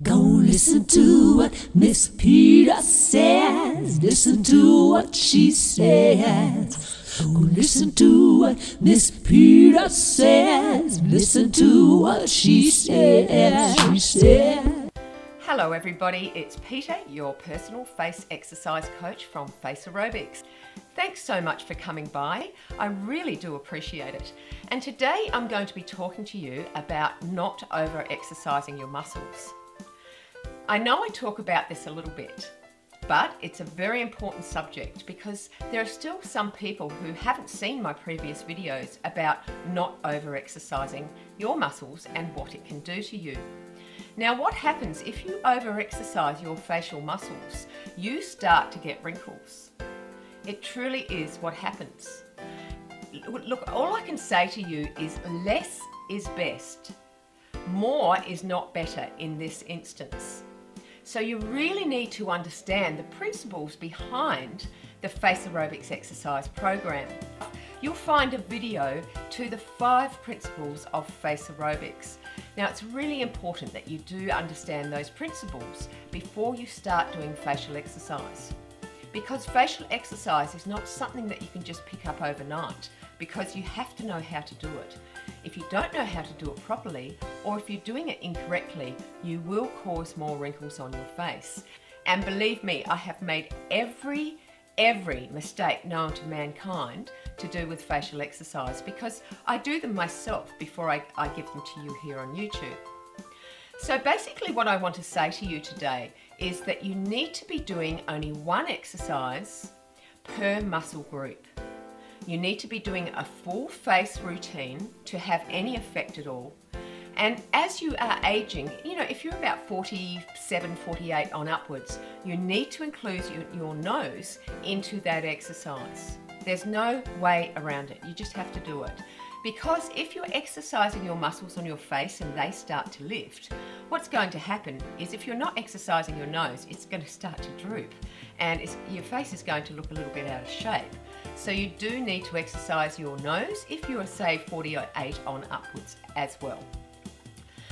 Go listen to what Miss Peta says. Listen to what she says. Go listen to what Miss Peta says. Listen to what she says. She said. Hello, everybody. It's Peta, your personal face exercise coach from Facerobics. Thanks so much for coming by. I really do appreciate it. And today I'm going to be talking to you about not over exercising your muscles. I know I talk about this a little bit, but it's a very important subject because there are still some people who haven't seen my previous videos about not over exercising your muscles and what it can do to you. Now what happens if you over exercise your facial muscles, you start to get wrinkles. It truly is what happens. Look, all I can say to you is less is best. More is not better in this instance. So you really need to understand the principles behind the Facerobics exercise program. You'll find a video to the five principles of Facerobics. Now it's really important that you do understand those principles before you start doing facial exercise. Because facial exercise is not something that you can just pick up overnight because you have to know how to do it. If you don't know how to do it properly, or if you're doing it incorrectly, you will cause more wrinkles on your face. And believe me, I have made every every mistake known to mankind to do with facial exercise because I do them myself before I, I give them to you here on YouTube. So basically what I want to say to you today is that you need to be doing only one exercise per muscle group. You need to be doing a full face routine to have any effect at all. And as you are aging, you know, if you're about 47, 48 on upwards, you need to include your, your nose into that exercise. There's no way around it. You just have to do it. Because if you're exercising your muscles on your face and they start to lift, what's going to happen is if you're not exercising your nose, it's going to start to droop and your face is going to look a little bit out of shape. So you do need to exercise your nose if you are say 48 on upwards as well.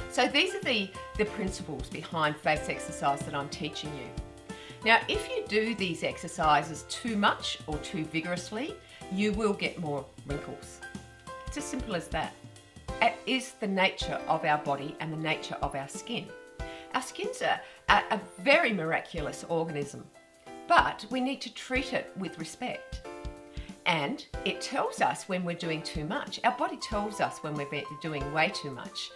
So these are the, the principles behind face exercise that I'm teaching you. Now if you do these exercises too much or too vigorously, you will get more wrinkles. It's as simple as that. It is the nature of our body and the nature of our skin. Our skin's a, a, a very miraculous organism, but we need to treat it with respect. And it tells us when we're doing too much. Our body tells us when we're doing way too much.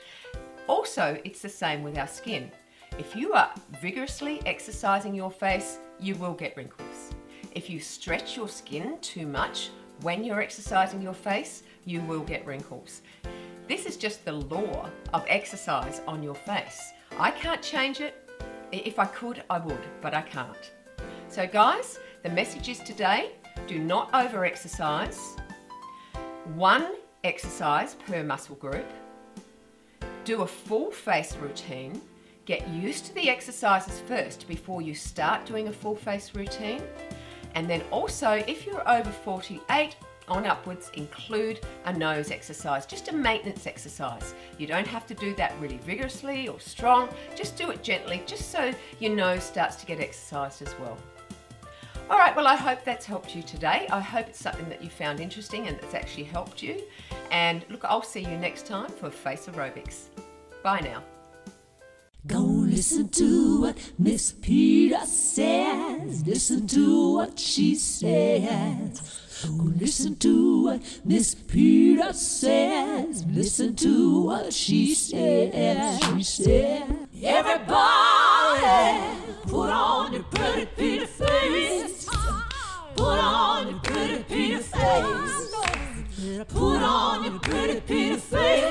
Also, it's the same with our skin. If you are vigorously exercising your face, you will get wrinkles. If you stretch your skin too much when you're exercising your face, you will get wrinkles. This is just the law of exercise on your face. I can't change it. If I could, I would, but I can't. So guys, the message is today, do not over exercise. One exercise per muscle group. Do a full face routine. Get used to the exercises first before you start doing a full face routine. And then also, if you're over 48 on upwards, include a nose exercise, just a maintenance exercise. You don't have to do that really vigorously or strong, just do it gently, just so your nose starts to get exercised as well. All right, well, I hope that's helped you today. I hope it's something that you found interesting and that's actually helped you. And look, I'll see you next time for Facerobics. Bye now. Go listen to what Miss Peta says. Listen to what she says. Go listen to what Miss Peta says. Listen to what she says. She said, yeah. Put on your pretty, pretty face.